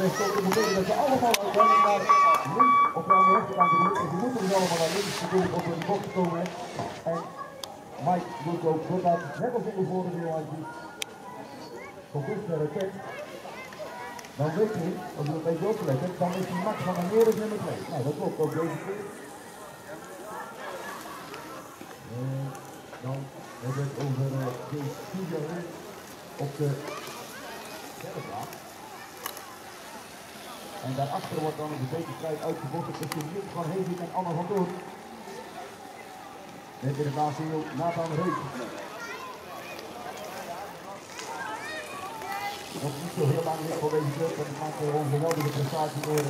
Dat dat of nou, naar de rechterkant moeten. Ze moeten er allemaal links doen op hun de te komen. En Mike doet ook dat net nou, als in de vorige reactie. Dan weet hij, als hij dat even opgelegd dan is hij Max van een Meeres nummer 2. Nou, dat klopt ook deze keer. En dan hebben we het over eh, deze op de derde plaats. En daarachter wordt dan een beetje strijd uitgevochten tussen Niels van Heving en Anne van Doorn. Met in de baas Nathan Reuk. Nog niet zo heel lang voor deze club, want het maakt een geweldige prestatie door.